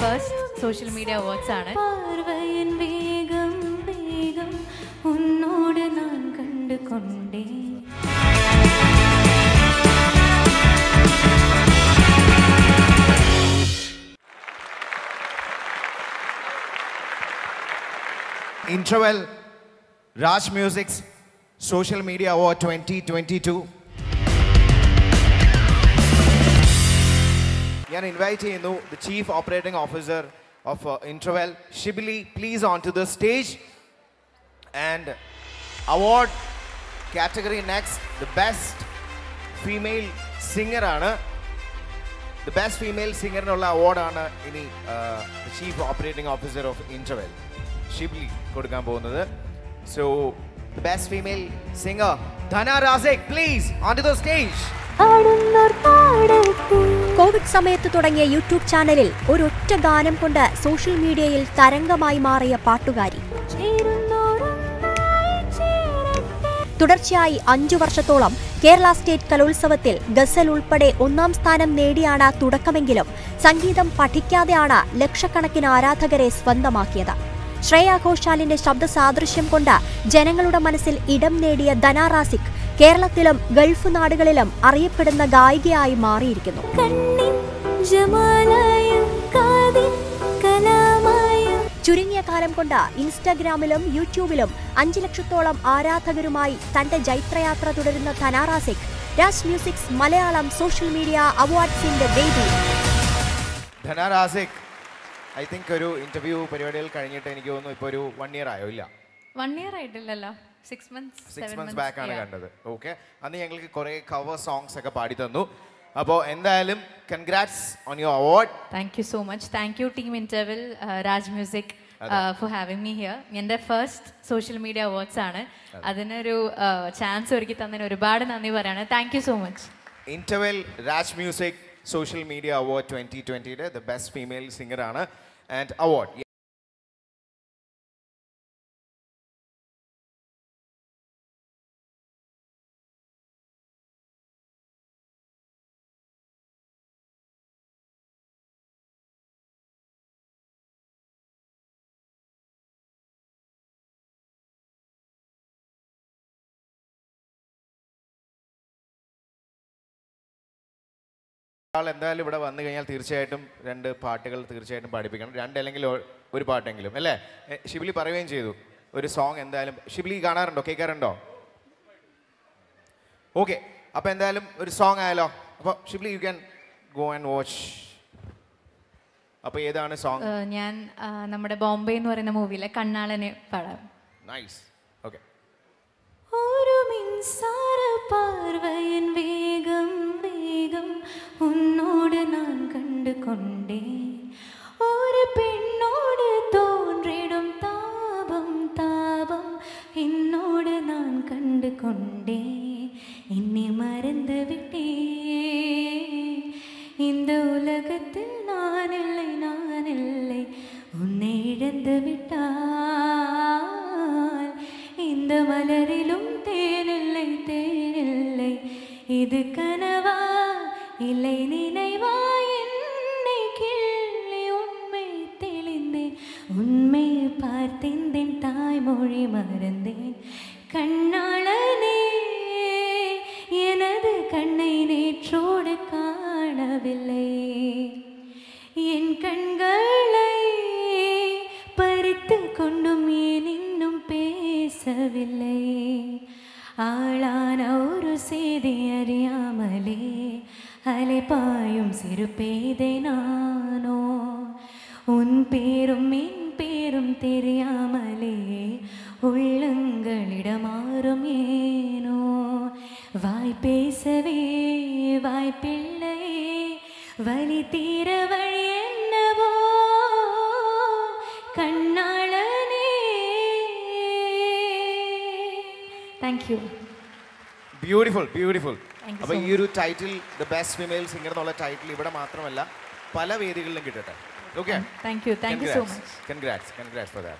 first social media awards aanu Interval, Raj Music's Social Media Award 2022. ഞാൻ invite ചെയ്യുന്നു the chief operating officer of Interval Shibili please on to the stage and award category next the best female സിംഗറാണ് the best female സിംഗറിനുള്ള അവാർഡാണ് ഇനി chief operating officer of Interval Shibli കൊടുക്കാൻ പോകുന്നത്. So the best female singer Dhana Rase please on to the stage Covid സമയത്ത് തുടങ്ങിയ YouTube ചാനലിൽ ഒരൊറ്റ ഗാനം കൊണ്ട് സോഷ്യൽ മീഡിയയിൽ തരംഗമായി മാറിയ പാട്ടുകാരി. തുടർച്ചയായി അഞ്ചു വർഷത്തോളം കേരള സ്റ്റേറ്റ് കലോത്സവത്തിൽ ഗസൽ ഉൾപ്പെടെ ഒന്നാം സ്ഥാനം നേടിയാണ് തുടക്കമെങ്കിലും സംഗീതം പഠിക്കാതെയാണ് ലക്ഷക്കണക്കിന് ആരാധകരെ സ്വന്തമാക്കിയത്. ശ്രേയ ഘോഷാലിന്റെ ശബ്ദ സാദൃശ്യം കൊണ്ട് ജനങ്ങളുടെ മനസ്സിൽ ഇടം നേടിയ ധനാറാസിക് കേരളത്തിലും ഗൾഫ് നാടുകളിലും അറിയപ്പെടുന്ന ഗായികയായി മാറിയിരിക്കുന്നു. കണ്ണിൻ ജമാലായ കാതിൻ കലാമായ ചുരുങ്ങിയ കാലം കൊണ്ട് ഇൻസ്റ്റഗ്രാമിലും യൂട്യൂബിലും അഞ്ചു ലക്ഷത്തോളം ആരാധകരുമായി തന്റെ ജൈത്രയാത്ര തുടരുന്ന Dhanarazik Raj musics Malayalam social media അവാർഡ്സിന്റെ വേദി ധന റാസേക് ഐ തിങ്ക് ഒരു ഇന്റർവ്യൂ പരിപാടികൾ കഴിഞ്ഞിട്ട് എനിക്ക് തോന്നുന്നു ഇപ്പോൾ ഒരു വൺ ഇയർ ആയോ? ഇല്ല. വൺ ഇയർ ആയിട്ടില്ലല്ലോ. സിക്സ് മന്ത്സ് ബാക്ക് ആണ് കണ്ടത്. ഓക്കെ അന്ന് ഞങ്ങൾക്ക് കുറേ കവർ സോങ്സ് ഒക്കെ പാടി തന്നു. അപ്പോൾ എന്തായാലും congrats on your award thank you so much thank you team Interval Raj music for having me here എന്റെ ഫസ്റ്റ് സോഷ്യൽ മീഡിയ അവാർഡ്സ് ആണ്. അതിനൊരു ചാൻസ് ഒരുക്കി തന്നതിന് ഒരുപാട് നന്ദി പറയാണ്. Thank you so much Interval Raj music social media award twenty ട്വന്റിയുടെ the best female singer ആണ്. And award ഒരാൾ എന്തായാലും ഇവിടെ വന്നു കഴിഞ്ഞാൽ തീർച്ചയായിട്ടും രണ്ട് പാട്ടുകൾ തീർച്ചയായിട്ടും പാടിപ്പിക്കണം. രണ്ടല്ലെങ്കിൽ ഒരു പാട്ടെങ്കിലും അല്ലേ? ഷിബിലി പറയുകയും ചെയ്തു. ഒരു സോങ് എന്തായാലും ഷിബിലി കാണാറുണ്ടോ? കേൾക്കാറുണ്ടോ? ഓക്കെ അപ്പോൾ എന്തായാലും ഒരു സോങ് ആയാലോ? അപ്പോൾ Shibili you can go and watch അപ്പോൾ ഏതാണ് സോങ് ഞാൻ നമ്മുടെ ബോംബെ എന്ന് പറയുന്ന മൂവിയിലെ കണ്ണാളനെ പാടാം. നൈസ് ഓക്കെ ഒരു മിൻസാര പാർവയൻ വേ கொண்டே என்னை மறந்து விட்டே இந்த உலகத்தில் நான் இல்லை நான் இல்லை உன்னை இழந்து விட்டால். இந்த மலரிலும் தேனில்லை தேனில்லை. இது கனவா இல்லை நினைவா? என்னை கிள்ளி உண்மை தெளிந்தேன். உண்மை பார்த்தேன் தாய்மொழி மறந்தேன். கண்ணாளனே எனது கண்ணை நேற்றோடு காணவில்லை. என் கண்களை பறித்து கொண்டும் ஏன் இன்னும் பேசவில்லை? ஆளான ஒரு செய்தி அறியாமலே அலைப்பாயும் சிறு பேதை நானோ? உன் பேரும் என் பேரும் தெரியாமலே உள்ளங்களிடமாறும் ஏனோ வாய் பேசவே வாய்ப்பில்லை வலி தீர வழி என்னவோ കണ്ണാളനേ thank you beautiful beautiful Thank you അപ്പോൾ so ഈ ഒരു title the best female singer എന്നുള്ള ടൈറ്റിൽ ഇവിടെ മാത്രമല്ല പല വേദികളിലും കിട്ടട്ടെ Okay. Thank you. Thank congrats. you so much. Congrats. Congrats for that.